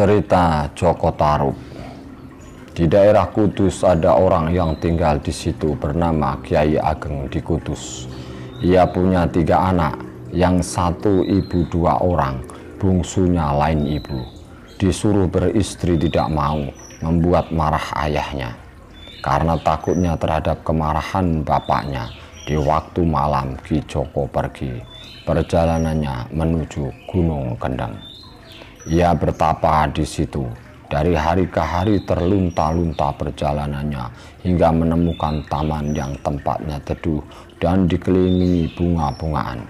Cerita Joko Tarub Di daerah Kudus ada orang yang tinggal di situ bernama Kiai Ageng di Kudus. Ia punya tiga anak, yang satu ibu dua orang, bungsunya lain ibu. Disuruh beristri tidak mau, membuat marah ayahnya. Karena takutnya terhadap kemarahan bapaknya, di waktu malam Ki Joko pergi. Perjalanannya menuju Gunung Kendeng. Ia bertapa di situ. Dari hari ke hari terlunta-lunta perjalanannya hingga menemukan taman yang tempatnya teduh dan dikelilingi bunga-bungaan.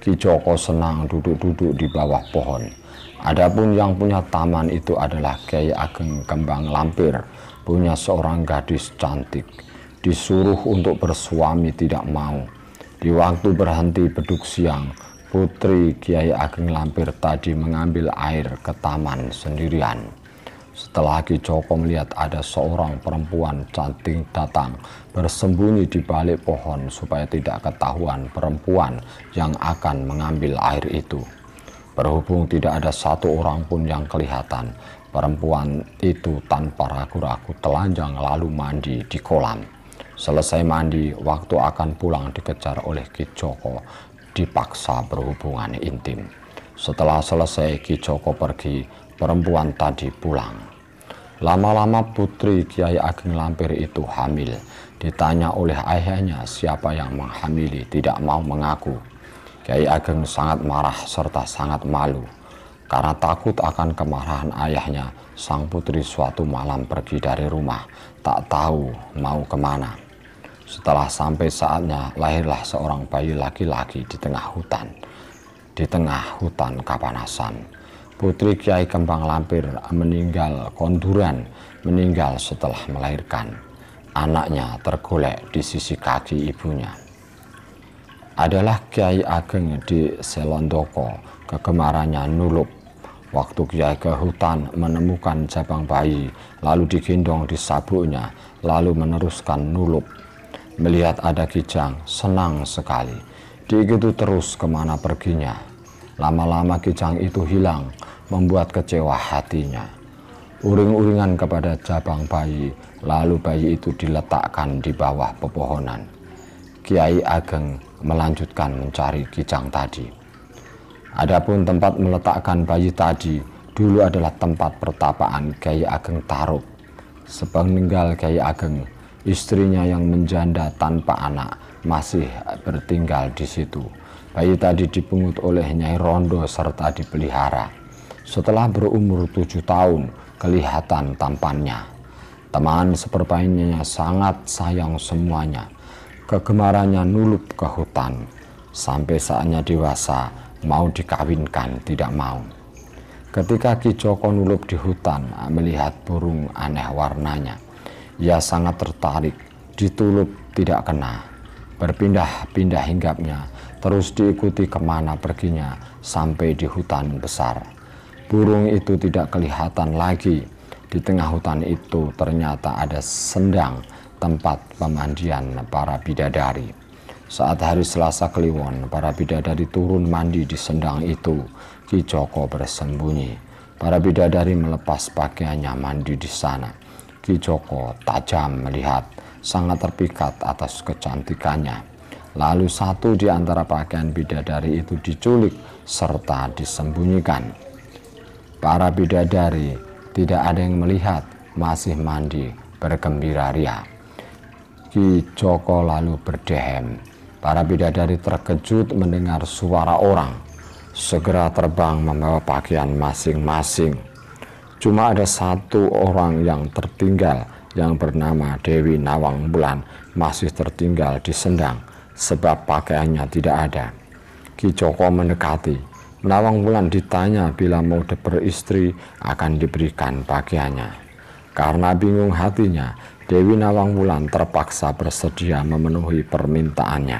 Ki Joko senang duduk-duduk di bawah pohon. Adapun yang punya taman itu adalah Kiai Ageng Kembang Lampir, punya seorang gadis cantik. Disuruh untuk bersuami tidak mau. Di waktu berhenti beduk siang, Putri Kiai Ageng Lampir tadi mengambil air ke taman sendirian. Setelah Ki Joko melihat ada seorang perempuan cantik datang bersembunyi di balik pohon supaya tidak ketahuan perempuan yang akan mengambil air itu. Berhubung tidak ada satu orang pun yang kelihatan, perempuan itu tanpa ragu-ragu telanjang lalu mandi di kolam. Selesai mandi, waktu akan pulang dikejar oleh Ki Joko dipaksa berhubungan intim. Setelah selesai Ki Joko pergi, perempuan tadi pulang. Lama-lama putri Kiai Ageng Lampir itu hamil. Ditanya oleh ayahnya siapa yang menghamili, tidak mau mengaku. Kiai Ageng sangat marah serta sangat malu. Karena takut akan kemarahan ayahnya, sang putri suatu malam pergi dari rumah, tak tahu mau ke mana. Setelah sampai saatnya, lahirlah seorang bayi laki-laki di tengah hutan. Di tengah hutan kapanasan, putri Kiai Kembang Lampir meninggal konduran, meninggal setelah melahirkan. Anaknya tergolek di sisi kaki ibunya. Adalah Kiai Ageng di Selondoko, kegemarannya nulup. Waktu Kiai ke hutan menemukan cabang bayi, lalu digendong di sabuknya, lalu meneruskan nulup Melihat ada Kijang, senang sekali. Diikuti terus ke mana perginya. Lama-lama Kijang itu hilang, membuat kecewa hatinya. Uring-uringan kepada cabang bayi, lalu bayi itu diletakkan di bawah pepohonan. Kiai Ageng melanjutkan mencari Kijang tadi. Adapun tempat meletakkan bayi tadi dulu adalah tempat pertapaan Kiai Ageng Taruk. Sepeninggal Kiai Ageng, Istrinya yang menjanda tanpa anak masih bertinggal di situ. Bayi tadi dipungut oleh Nyai Rondo serta dipelihara. Setelah berumur tujuh tahun, kelihatan tampannya. Teman sepermainannya sangat sayang semuanya. Kegemarannya nulup ke hutan. Sampai saatnya dewasa, mau dikawinkan tidak mau. Ketika Ki Joko nulup di hutan, melihat burung aneh warnanya ia sangat tertarik, ditulup tidak kena. Berpindah-pindah hinggapnya, terus diikuti ke mana perginya sampai di hutan besar. Burung itu tidak kelihatan lagi. Di tengah hutan itu ternyata ada sendang tempat pemandian para bidadari. Saat hari Selasa Kliwon, para bidadari turun mandi di sendang itu. Ki Joko bersembunyi. Para bidadari melepas pakaiannya mandi di sana. Ki Joko tajam melihat, sangat terpikat atas kecantikannya. Lalu satu di antara pakaian bidadari itu diculik serta disembunyikan. Para bidadari tidak ada yang melihat, masih mandi, bergembira ria. Ki Joko lalu berdehem. Para bidadari terkejut mendengar suara orang. Segera terbang membawa pakaian masing-masing. Cuma ada satu orang yang tertinggal yang bernama Dewi Nawang Bulan masih tertinggal di sendang sebab pakaiannya tidak ada. Ki Joko mendekati. Nawang Bulan ditanya bila mau beristri akan diberikan pakaiannya. Karena bingung hatinya, Dewi Nawang Bulan terpaksa bersedia memenuhi permintaannya.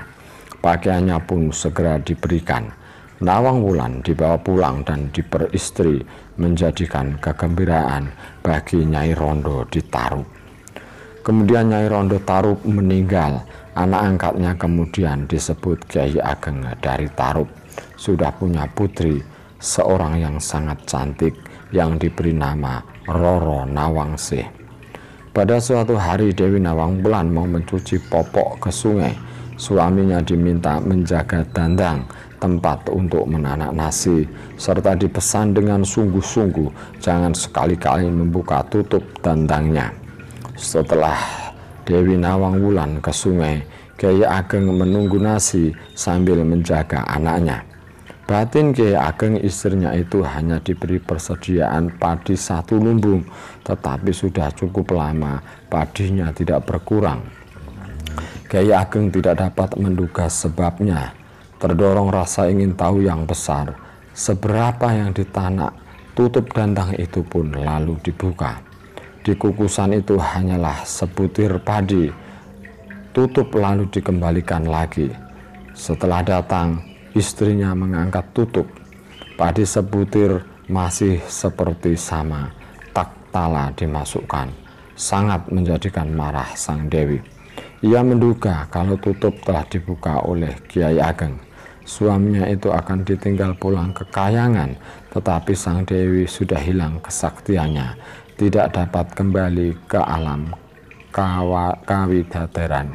Pakaiannya pun segera diberikan. Nawang Wulan dibawa pulang dan diperistri menjadikan kegembiraan bagi Nyai Rondo di Tarub. Kemudian Nyai Rondo Tarub meninggal, anak angkatnya kemudian disebut Kiai Ageng dari Tarub. Sudah punya putri, seorang yang sangat cantik, yang diberi nama Roro Nawangsih. Pada suatu hari Dewi Nawang Bulan mau mencuci popok ke sungai. Suaminya diminta menjaga dandang tempat untuk menanak nasi serta dipesan dengan sungguh-sungguh jangan sekali-kali membuka tutup dandangnya. Setelah Dewi Nawang Wulan ke sungai, Kiai Ageng menunggu nasi sambil menjaga anaknya. Batin Kiai Ageng istrinya itu hanya diberi persediaan padi satu lumbung, tetapi sudah cukup lama padinya tidak berkurang. Kiai Ageng tidak dapat menduga sebabnya. Terdorong rasa ingin tahu yang besar, seberapa yang ditanak, tutup dandang itu pun lalu dibuka. Di kukusan itu hanyalah sebutir padi, tutup lalu dikembalikan lagi. Setelah datang, istrinya mengangkat tutup. Padi sebutir masih seperti sama, tak tala dimasukkan. Sangat menjadikan marah sang Dewi. Ia menduga kalau tutup telah dibuka oleh Kiai Ageng. Suaminya itu akan ditinggal pulang ke kayangan, tetapi sang Dewi sudah hilang kesaktiannya, tidak dapat kembali ke alam kawidateran.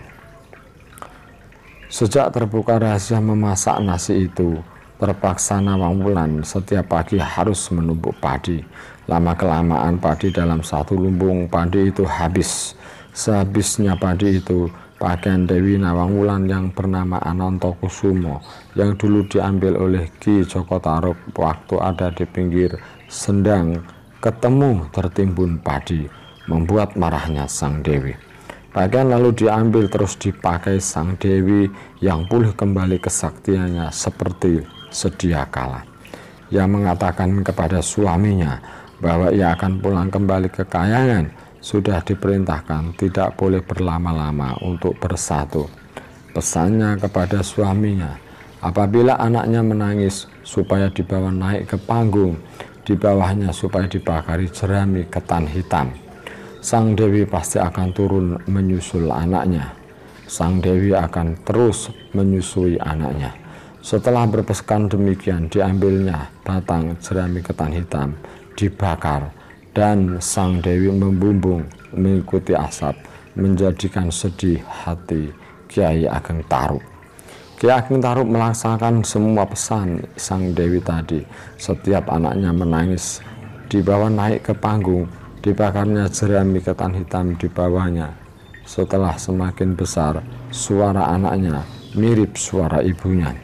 Sejak terbuka rahasia memasak nasi itu, terpaksa Nawang Wulan setiap pagi harus menumbuk padi. Lama-kelamaan padi dalam satu lumbung padi itu habis. Sehabisnya padi itu, pakaian Dewi Nawang Wulan yang bernama Ananto Kusumo yang dulu diambil oleh Ki Joko Taruk waktu ada di pinggir sendang ketemu tertimbun padi, membuat marahnya sang Dewi. Pakaian lalu diambil terus dipakai sang Dewi yang pulih kembali kesaktiannya seperti sedia kala. Ia mengatakan kepada suaminya bahwa ia akan pulang kembali ke kayangan sudah diperintahkan tidak boleh berlama-lama untuk bersatu. Pesannya kepada suaminya, apabila anaknya menangis supaya dibawa naik ke panggung, di bawahnya supaya dibakari jerami ketan hitam Sang Dewi pasti akan turun menyusul anaknya. Sang Dewi akan terus menyusui anaknya. Setelah berpesan demikian, diambilnya batang jerami ketan hitam, dibakar, dan Sang Dewi membumbung mengikuti asap, menjadikan sedih hati Kiai Ageng Taruk. Kiai Ageng Taruk melaksanakan semua pesan Sang Dewi tadi. Setiap anaknya menangis, dibawa naik ke panggung, Dibakarnya jerami ketan hitam di bawahnya. Setelah semakin besar, suara anaknya mirip suara ibunya.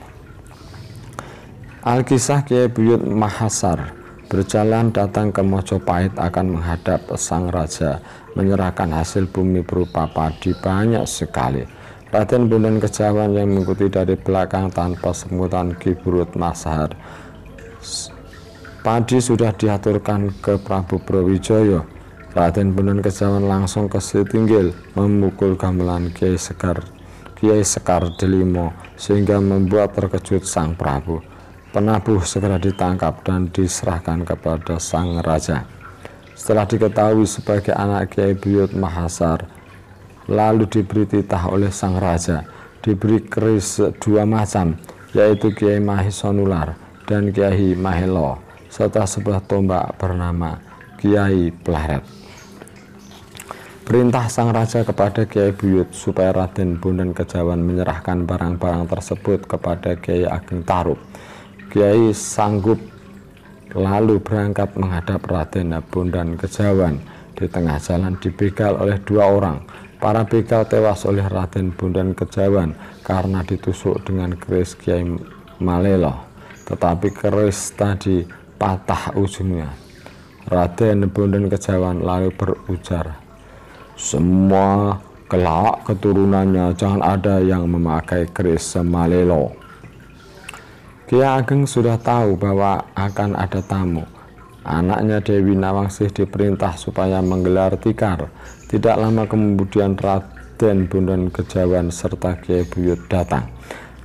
Alkisah Kiai Buyut Mahasar berjalan datang ke Mojopahit akan menghadap sang raja menyerahkan hasil bumi berupa padi banyak sekali. Raden Bondan Kejawan yang mengikuti dari belakang tanpa semutan Kiburut Masahar Padi sudah diaturkan ke Prabu Brawijaya. Raden Bondan Kejawan langsung ke Sitinggil memukul gamelan Kiai Sekar Kiai Sekar Delimo sehingga membuat terkejut sang Prabu. Penabuh segera ditangkap dan diserahkan kepada sang raja. Setelah diketahui sebagai anak Kiai Buyut Mahasar, lalu diberi titah oleh sang raja, diberi keris dua macam, yaitu Kiai Mahisonular dan Kiai Mahelo serta sebuah tombak bernama Kiai Pleret. Perintah sang raja kepada Kiai Buyut supaya Raden Bondan Kejawan menyerahkan barang-barang tersebut kepada Kiai Ageng Tarub. Kiai sanggup lalu berangkat menghadap Raden Bondan Kejawan. Di tengah jalan dibegal oleh dua orang. Para begal tewas oleh Raden Bondan Kejawan karena ditusuk dengan keris Kiai Malelo. Tetapi keris tadi patah ujungnya. Raden Bondan Kejawan lalu berujar, semua kelak keturunannya jangan ada yang memakai keris semalelo. Ki Ageng sudah tahu bahwa akan ada tamu. Anaknya Dewi Nawangsih diperintah supaya menggelar tikar. Tidak lama kemudian Raden Bondan Kejawan serta Kiai Buyut datang.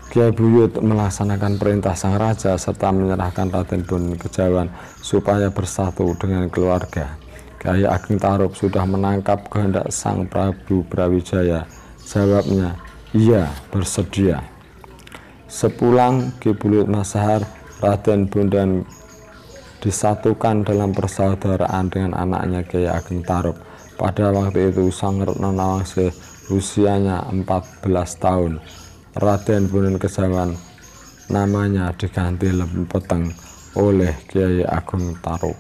Kiai Buyut melaksanakan perintah sang raja serta menyerahkan Raden Bun Kejawan supaya bersatu dengan keluarga. Kiai Ageng Tarub sudah menangkap kehendak sang Prabu Brawijaya. Jawabnya, iya bersedia. Sepulang Ki Buyut Masahar, Raden Bondan disatukan dalam persaudaraan dengan anaknya Kiai Ageng Tarub. Pada waktu itu Sang Retno Nawangsi usianya 14 tahun. Raden Bondan Kesawan namanya diganti Lempeteng oleh Kiai Agung Tarub.